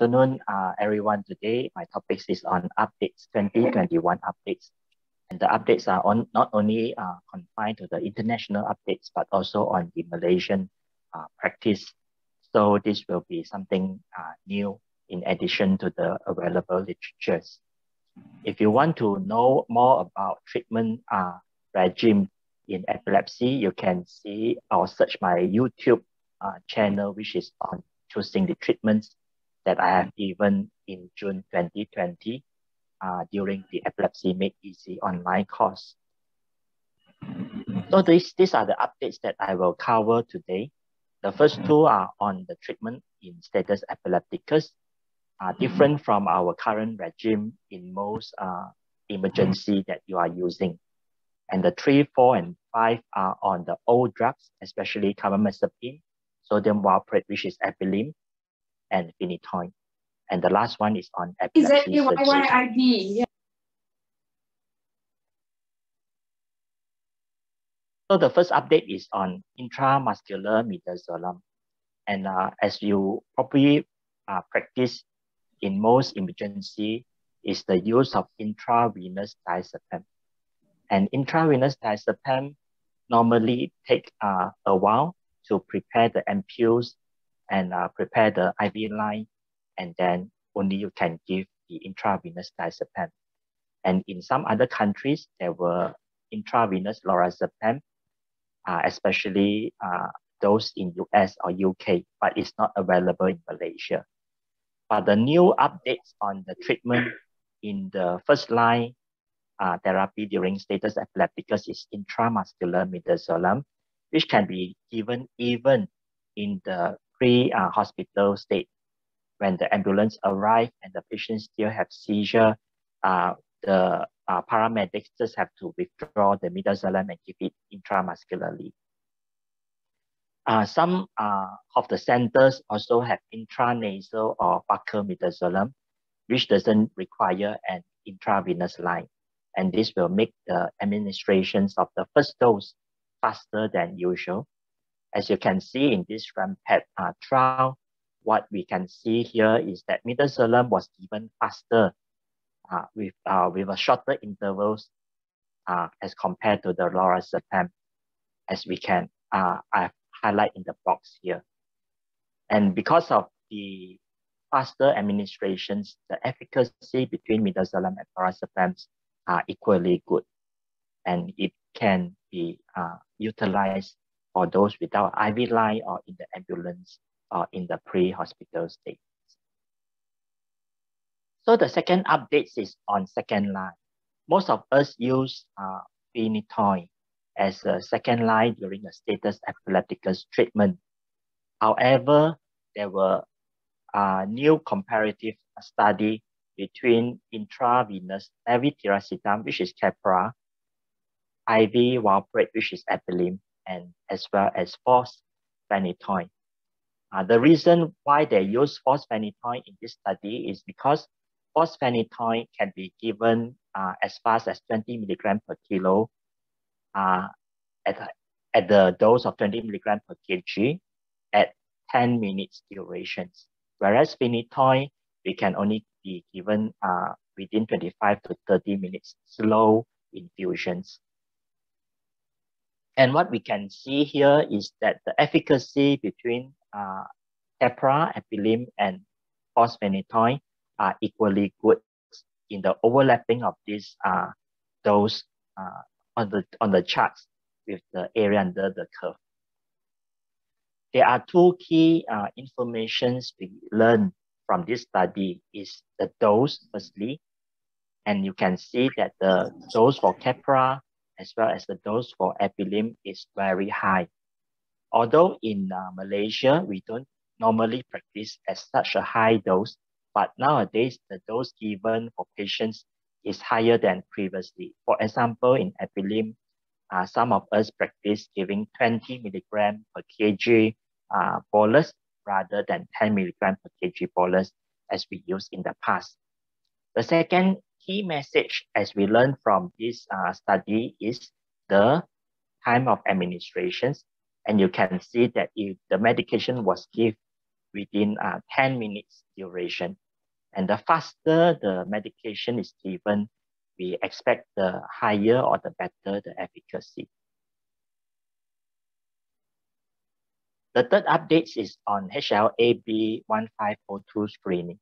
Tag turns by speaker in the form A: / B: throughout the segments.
A: afternoon, uh, everyone. Today, my topic is on updates, 2021 updates. And the updates are on not only uh, confined to the international updates, but also on the Malaysian uh, practice. So this will be something uh, new in addition to the available literatures. If you want to know more about treatment uh, regime in epilepsy, you can see or search my YouTube uh, channel, which is on choosing the treatments that I have given in June 2020 uh, during the Epilepsy Made Easy online course. So these, these are the updates that I will cover today. The first two are on the treatment in status epilepticus, uh, different from our current regime in most uh, emergency that you are using. And the three, four, and five are on the old drugs, especially carbamazepine, sodium valproate, which is Epilim, and phenytoin. And the last one is on epilepsy
B: Is that? Yeah.
A: So the first update is on intramuscular midazolam. And uh, as you probably uh, practice in most emergency is the use of intravenous diazepam. And intravenous diazepam normally take uh, a while to prepare the ampoules and uh, prepare the IV line, and then only you can give the intravenous diazepam. And in some other countries, there were intravenous lorazepam, uh, especially uh, those in US or UK, but it's not available in Malaysia. But the new updates on the treatment in the first line uh, therapy during status epilepticus is intramuscular midazolam, which can be given even in the pre-hospital state. When the ambulance arrive and the patient still have seizure, uh, the uh, paramedics just have to withdraw the midazolam and give it intramuscularly. Uh, some uh, of the centers also have intranasal or buccal midazolam, which doesn't require an intravenous line. And this will make the administrations of the first dose faster than usual. As you can see in this RAMPART uh, trial, what we can see here is that midazolam was given faster uh, with, uh, with a shorter intervals uh, as compared to the lorazepam, as we can uh, I've highlight in the box here. And because of the faster administrations, the efficacy between midazolam and lorazepam are equally good. And it can be uh, utilized for those without IV line or in the ambulance or in the pre-hospital state. So the second update is on second line. Most of us use uh, phenytoin as a second line during the status epilepticus treatment. However, there were uh, new comparative study between intravenous levetiracetam, which is Keppra, IV valproate, which is Epilim, and as well as fosphenytoin. Uh, the reason why they use fosphenytoin in this study is because fosphenytoin can be given uh, as fast as 20 milligram per kilo uh, at, at the dose of 20 milligram per kg at 10 minutes durations. Whereas phenytoin, we can only be given uh, within 25 to 30 minutes slow infusions. And what we can see here is that the efficacy between uh, Keppra, Epilim, and fosphenytoin are equally good in the overlapping of these uh, those uh, on the on the charts with the area under the curve. There are two key uh, informations we learn from this study is the dose firstly, and you can see that the dose for Keppra as well as the dose for epilim is very high. Although in uh, Malaysia, we don't normally practice at such a high dose, but nowadays the dose given for patients is higher than previously. For example, in epilim, uh, some of us practice giving 20 milligram per kg uh, bolus rather than 10 milligram per kg bolus as we used in the past. The second key message as we learn from this uh, study is the time of administrations. And you can see that if the medication was given within uh, 10 minutes duration. And the faster the medication is given, we expect the higher or the better the efficacy. The third update is on HLA-B1502 screening.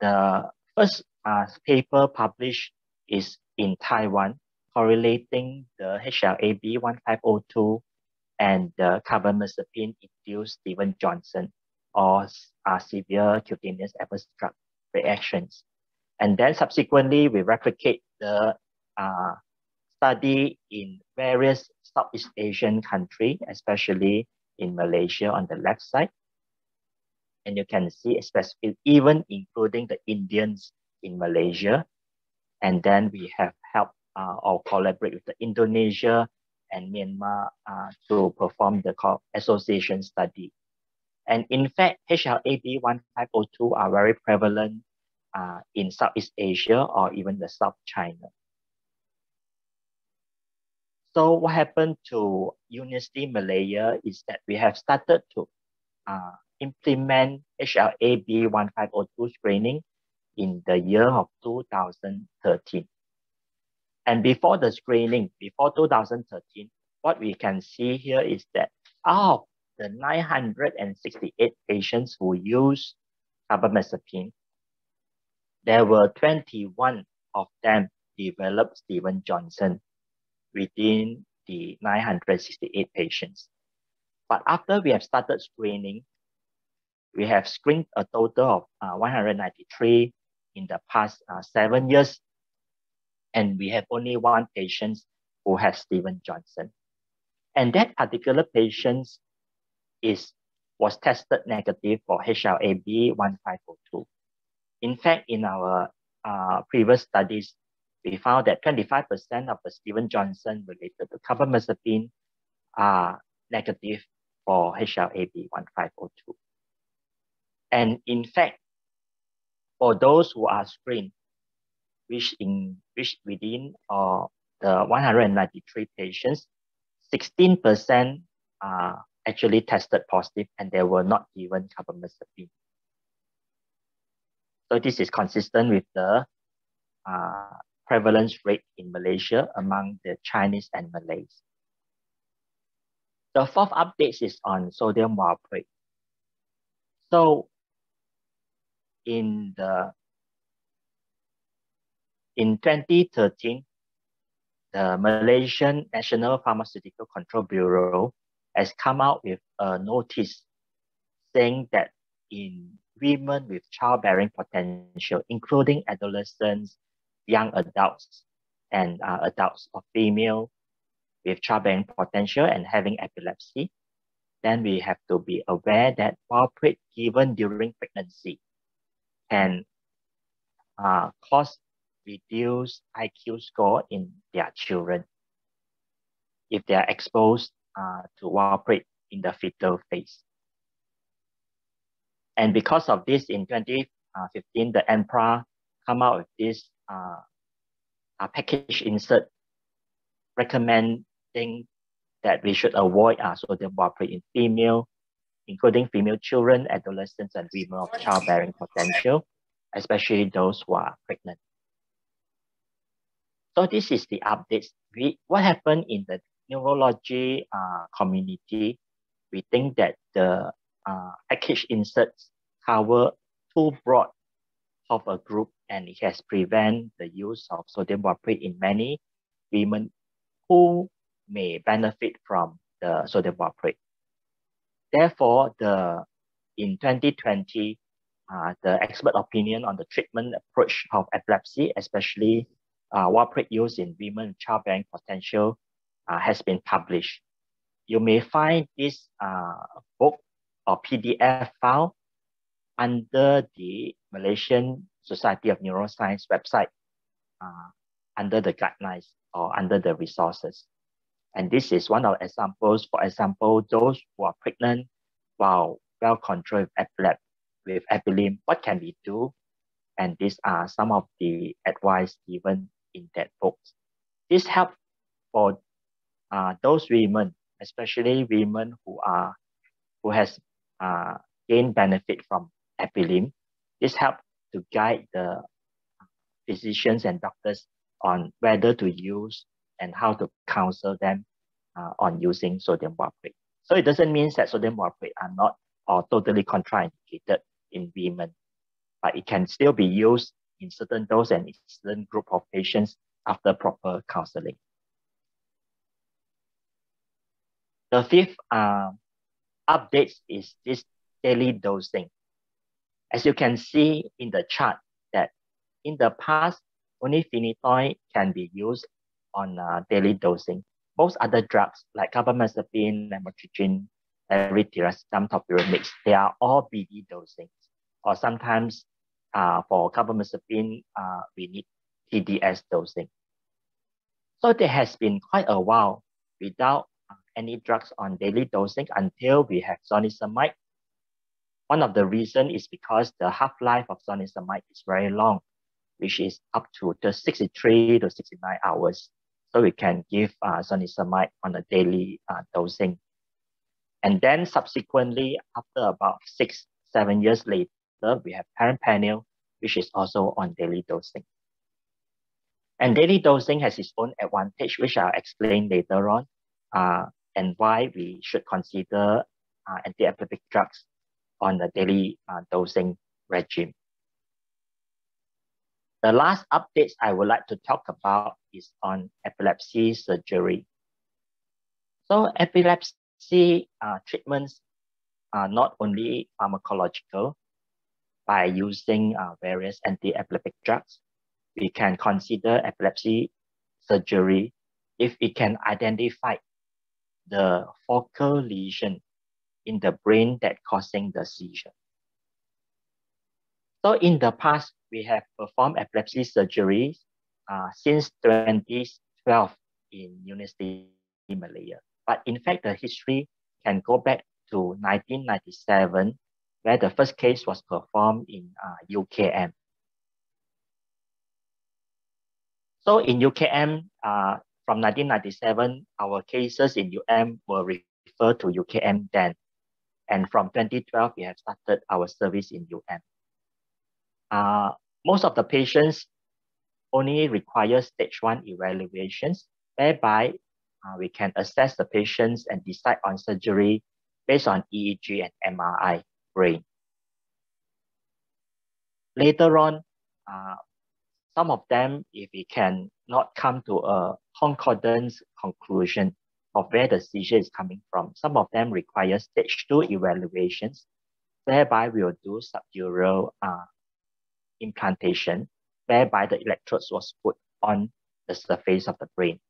A: The first uh, paper published is in Taiwan, correlating the HLA-B1502 and the carbamazepine-induced Stevens-Johnson or uh, severe cutaneous adverse drug reactions. And then subsequently, we replicate the uh, study in various Southeast Asian countries, especially in Malaysia on the left side. And you can see especially even including the Indians in Malaysia. And then we have helped uh, or collaborate with the Indonesia and Myanmar uh, to perform the association study. And in fact, HLA-B1502 are very prevalent uh, in Southeast Asia or even the South China. So what happened to University Malaya is that we have started to uh, implement HLA-B1502 screening in the year of 2013. And before the screening, before 2013, what we can see here is that out of the 968 patients who used carbamazepine, there were 21 of them developed Steven Johnson within the 968 patients. But after we have started screening, we have screened a total of uh, 193 in the past uh, seven years, and we have only one patient who has Steven Johnson. And that particular patient is was tested negative for HLA-B1502. In fact, in our uh, previous studies, we found that 25% of the Steven Johnson related to carbamazepine are negative for HLA-B1502. And in fact, for those who are screened, which in which within uh, the 193 patients, 16% are actually tested positive and they were not given carbamazepine. So this is consistent with the uh, prevalence rate in Malaysia among the Chinese and Malays. The fourth update is on sodium valproate. So in the in 2013, the Malaysian National Pharmaceutical Control Bureau has come out with a notice saying that in women with childbearing potential, including adolescents young adults and uh, adults or female with childbearing potential and having epilepsy, then we have to be aware that valproate given during pregnancy can uh, cause reduced IQ score in their children if they are exposed uh, to valproate in the fetal phase. And because of this, in 2015, the NPRA come out with this uh, package insert recommending that we should avoid uh, sodium valproate in female, including female children, adolescents, and women of childbearing potential, especially those who are pregnant. So this is the updates. We, what happened in the neurology uh, community, we think that the uh, package inserts cover too broad of a group and it has prevented the use of sodium valproate in many women who may benefit from the sodium valproate. Therefore, the in 2020, uh, the expert opinion on the treatment approach of epilepsy, especially uh, valproate use in women childbearing potential, uh, has been published. You may find this uh, book or PDF file under the Malaysian Society of Neuroscience website uh, under the guidelines or under the resources. And this is one of the examples. For example, those who are pregnant while well controlled with, with epilim, what can we do? And these are some of the advice given in that book. This helps for uh, those women, especially women who are who has uh, gain benefit from epilim. This helps to guide the physicians and doctors on whether to use and how to counsel them uh, on using sodium valproate. So it doesn't mean that sodium valproate are not or totally contraindicated in women, but it can still be used in certain dose and certain group of patients after proper counseling. The fifth uh, update is this daily dosing. As you can see in the chart that in the past, only phenytoin can be used on uh, daily dosing. Most other drugs like carbamazepine, lamotrigine, levetiracetam, topiramate, they are all BD dosing. Or sometimes uh, for carbamazepine, uh, we need TDS dosing. So there has been quite a while without uh, any drugs on daily dosing until we have zonisamide. One of the reason is because the half-life of zonisamide is very long, which is up to the 63 to 69 hours. So we can give uh, zonisamide on a daily uh, dosing. And then subsequently, after about six, seven years later, we have perampanel, which is also on daily dosing. And daily dosing has its own advantage, which I'll explain later on, uh, and why we should consider uh, anti-epileptic drugs on a daily uh, dosing regime. The last updates I would like to talk about is on epilepsy surgery. So epilepsy uh, treatments are not only pharmacological by using uh, various anti-epileptic drugs. We can consider epilepsy surgery if it can identify the focal lesion in the brain that causing the seizure. So in the past, we have performed epilepsy surgeries uh, since 2012 in University Malaya. But in fact, the history can go back to 1997, where the first case was performed in uh, UKM. So in UKM, uh, from 1997, our cases in UM were referred to UKM then. And from 2012, we have started our service in UM. Uh, most of the patients only require stage one evaluations, whereby uh, we can assess the patients and decide on surgery based on EEG and MRI brain. Later on, uh, some of them, if we can not come to a concordance conclusion of where the seizure is coming from, some of them require stage two evaluations, whereby we will do subdural uh, implantation, whereby the electrodes was put on the surface of the brain.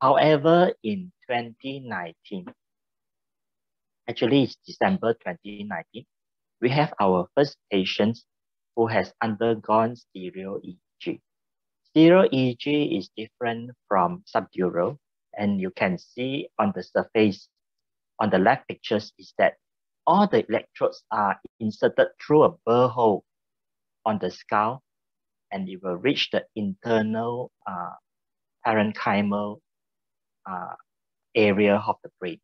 A: However, in 2019, actually it's December 2019, we have our first patient who has undergone stereo EEG. Stereo EEG is different from subdural, and you can see on the surface on the left pictures is that all the electrodes are inserted through a burr hole on the skull and it will reach the internal uh, parenchymal uh, area of the brain.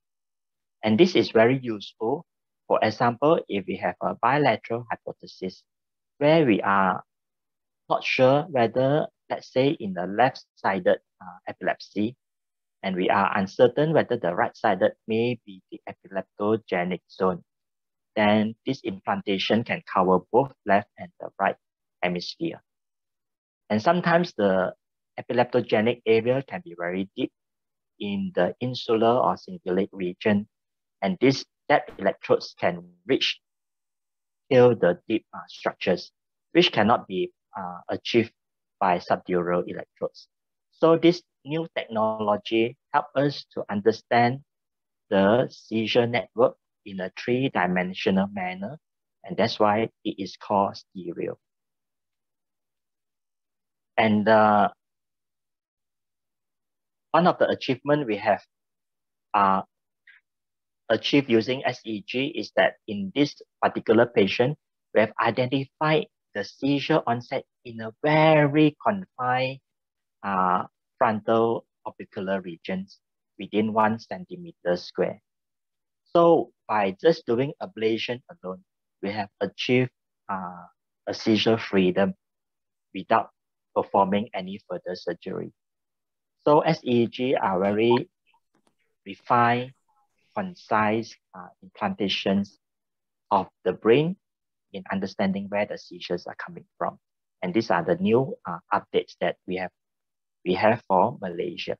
A: And this is very useful. For example, if we have a bilateral hypothesis where we are not sure whether, let's say, in the left-sided uh, epilepsy, and we are uncertain whether the right-sided may be the epileptogenic zone then this implantation can cover both left and the right hemisphere. And sometimes the epileptogenic area can be very deep in the insular or cingulate region, and this that electrodes can reach till the deep uh, structures, which cannot be uh, achieved by subdural electrodes. So this new technology help us to understand the seizure network in a three-dimensional manner, and that's why it is called stereo. And uh, one of the achievement we have uh, achieved using SEEG is that in this particular patient, we have identified the seizure onset in a very confined uh, frontal orbicular regions within one centimeter square. So by just doing ablation alone, we have achieved uh, a seizure freedom without performing any further surgery. So SEEG are very refined, concise uh, implantations of the brain in understanding where the seizures are coming from. And these are the new uh, updates that we have we have for Malaysia.